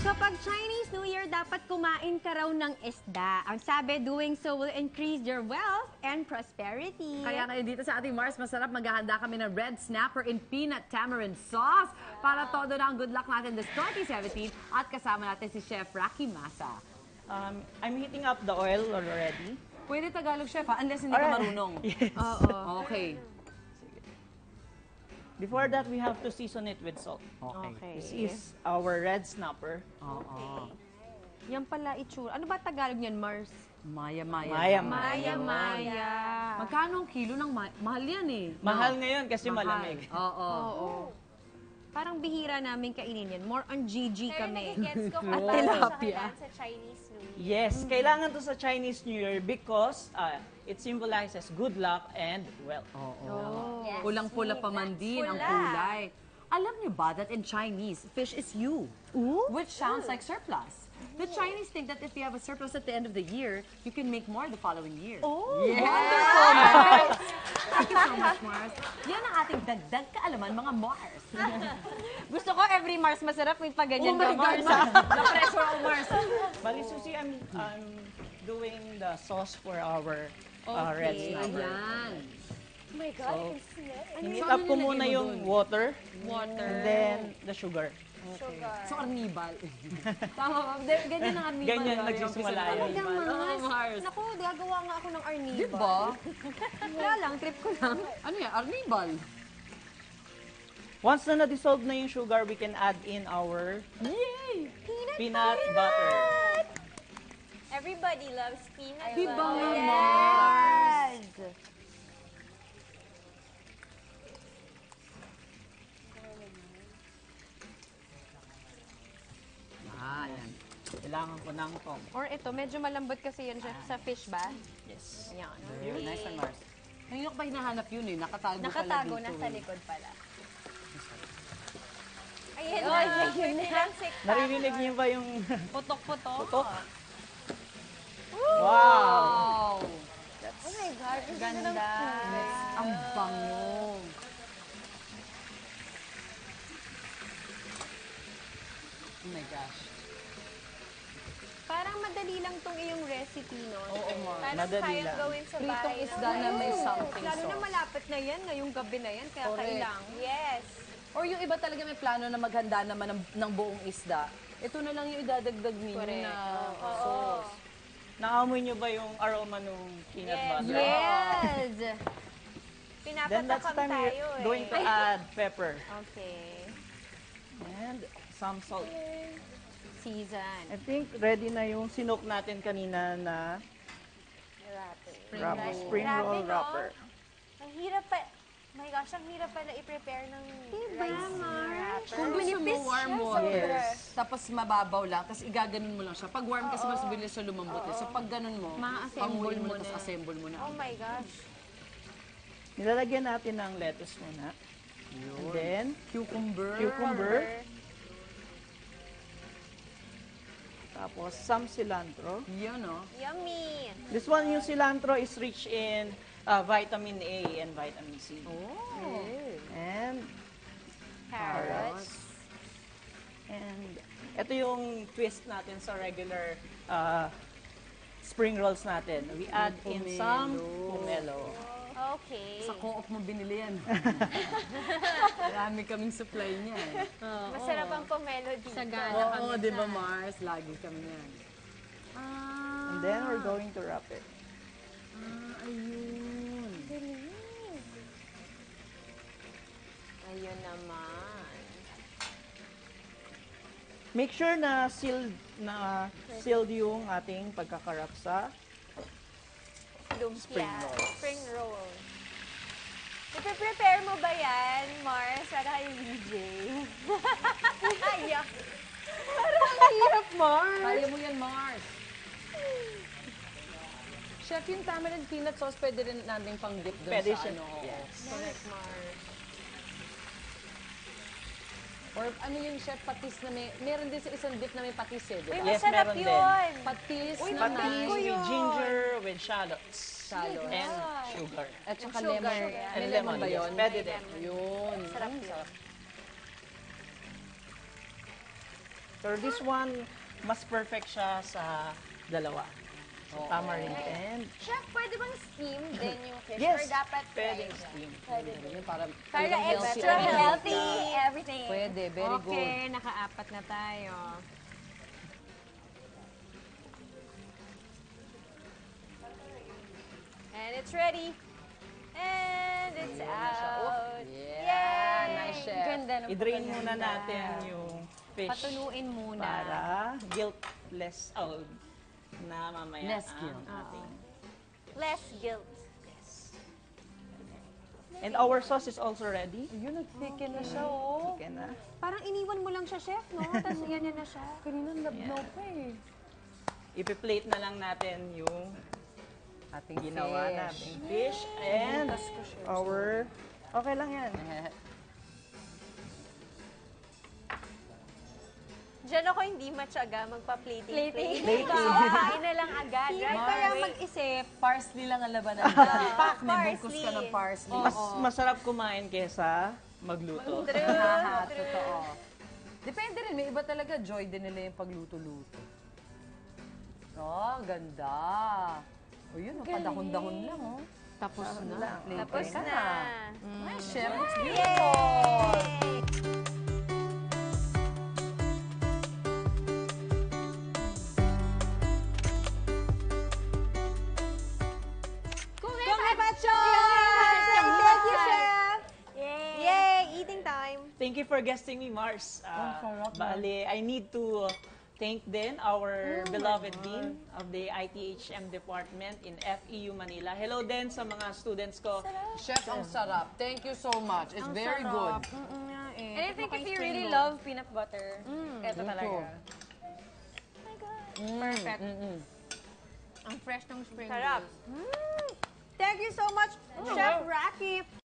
Kapag Chinese New Year, dapat kumain ka raw ng isda. Ang sabi, doing so will increase your wealth and prosperity. Kaya ngayon dito sa ating Mars Masarap, maghahanda kami ng red snapper in peanut tamarind sauce para todo na ang good luck natin this 2017 at kasama natin si Chef Rocky Masa. Um, I'm heating up the oil already. Pwede Tagalog, Chef, ha? unless hindi ka Alright. marunong. Yes. Oo. Okay. Before that, we have to season it with salt. Okay. This is our red snapper. Oo. Yan pala itsura. Ano ba Tagalog niyan, Mars? Maya, maya. Maya, Maya, Maya. Magkano ang kilo ng ma- mahal yan eh? Mahal ngayon kasi Mahal. malamig. Oo. Oo. Parang bihira namin kainin yan. More on GG Pero kami. nagigets ko kung At bakit siya tilapia. kailangan sa Chinese New Year. Yes, kailangan to sa Chinese New Year because uh, it symbolizes good luck and wealth. Oo. Yes. Pulang-pula pa man din ang Pula. kulay. Alam niyo ba that in Chinese, fish is you? Which sounds like surplus. The Chinese think that if you have a surplus at the end of the year, you can make more the following year. Oh, Yes! Wonderful, Mars! Thank you so much, Mars. Yan ang ating dagdag kaalaman, mga Mars. Gusto ko every Mars masarap may paganyan Oh ka, Mars. Na-pressure ako, Mars. Bali, Susie, I'm, I'm doing the sauce for our uh, red Okay. snapper. Ayan. Oh my God, I can see it. So, up ano ko nilagay muna mo yung dun? water Water. and then the sugar. Sugar. So, arnibal. Tama ba? De- Ganyan ang arnibal. Ganyan yung nagsisimula umpisa ng yan. arnibal. Talaga, Oo, Mars. Naku, gagawa nga ako ng arniba. Diba? Wala lang, trip ko lang. Ano yan? Arnibal. Once na na-dissolve na yung sugar, we can add in our Yay! peanut butter. Everybody loves peanut Diba butter. nga, Mars? Ah. Kailangan ko ng tom. Or ito, medyo malambot kasi yan siya sa fish ba? Yes. Yan. Very nice one, Mars. Ngayon ko pa hinahanap yun eh. Nakatago, Nakatago pala na dito. sa eh. likod pala. Ayan Oh, na. ayun na. Naririnig niyo ba yung Putok-putok. putok? Wow! Wow! Oh my God, ang ganda Ganda. Ang bango. Oh my gosh. Parang madali lang tong iyong recipe, no? Oo, Mars. Parang Madali kayang lang. gawin sa Pritong bahay. isda na may something Lalo na sauce. malapit na yan, ngayong gabi na yan, kaya Correct. kailangan. Yes. Or yung iba talaga may plano na maghanda naman ng, ng buong isda. Ito na lang yung idadagdag ninyo Correct. na sauce. Naamoy niyo ba yung aroma ng peanut Yes. butter? Yes! Then that's Pinapatakam time tayo we're eh. going to add pepper Okay. and some salt. Season. I think ready na yung sinok natin kanina na Spring wrap- roll. spring Grabe, roll no? wrapper. Ang hirap pa. My gosh, ang hirap pala i-prepare ng Diba, rice wrapper. Kung gusto mo warm water, Yes. Tapos mababaw lang, tapos igaganon mo lang siya. Pag warm kasi mas bilis siya lumambot. eh. So pag ganon mo, panguin mo na, tapos assemble mo na. Oh my gosh. Nilalagyan natin ng lettuce muna. And then, Cucumber. cucumber. Tapos, some cilantro. Yan, oh. Yummy. This one, yung cilantro is rich in uh, vitamin A and vitamin C. Oh. And Carrots. And ito yung twist natin sa regular uh, spring rolls natin. We add in some pomelo. Okay. Sa co-op mo binili yan. Marami kaming supply niya. eh. Masarap ang pomelo dito. Sagana. Oo, di ba Mars? Lagi kami yan. Ah, And then we're going to wrap it. ah, ayun. Ayun naman. Make sure na sealed na sealed yung ating pagkakarap sa Lumpia. Spring rolls. Spring roll. Ipe-prepare mo ba yan, Mars? Para kay VJ. Ayak. Hirap, Mars! Kaya mo yan, Mars. Chef, yung tamarind peanut sauce, pwede rin natin pang dip doon Pwede sa siya. ano. Yes. Correct, Mars. Or ano yung chef, patis na may, meron din sa isang dip na may patis eh, di Uy, ba? Yes, masarap meron din. yun. Patis Uy, na patis nice. ko with ginger, with shallots, Shallots. and sugar. At saka sugar, lemon. yeah. May And lemon lemon, ba yes. yun? Pwede din. Yun. Sarap yun. sarap. Pero this one, mas perfect siya sa dalawa. Tamarind and Chef, pwede bang steam din yung fish? Yes, Or dapat pwedeng fried? steam. Pwede din. Para Para talagang extra healthy. healthy, everything. Pwede, very good. Okay, nakaapat na tayo. And it's ready. And it's out. Yeah, nice chef. Ganda ng I-drain muna natin yung fish Patunuin muna. para guiltless oh, na mamaya Less ang guilt. ating. Less guilt. And our sauce is also ready. Yun, nag-thicken na siya, oh. Okay na. Parang iniwan mo lang siya, chef, no? Tapos yan yan na siya. Kanina nabnaw pa eh. Ipi-plate na lang natin yung Ating ginawa fish. nating fish and our... Okay lang yan. Diyan ako hindi matyaga magpa-plating. Plating. Plating. Kain na lang agad, Hindi right? kaya mag-isip. Parsley lang ang labanan dyan. Pak, may Parsley. bukos ka ng parsley. Mas masarap kumain kesa magluto. True, totoo. Depende rin, may iba talaga joy din nila yung pagluto-luto. Oh, ganda. O yun, oh, padahon-dahon lang, oh. Tapos na. Tapos ka na. Nice, chef. Looks beautiful. Thank you for guesting me, Mars. Uh, sarap, bale, I need to thank din our beloved Dean of the ITHM department in FEU Manila. Hello din sa mga students ko. Chef, ang sarap. Thank you so much. It's very good. Mm-mm nga eh. And I think if you really love peanut butter, ito talaga. Perfect. Ang fresh ng spring Sarap. rolls. Thank you so much, Chef Rocky.